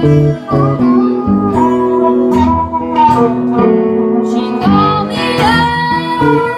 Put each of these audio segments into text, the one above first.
She called me up.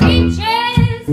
peaches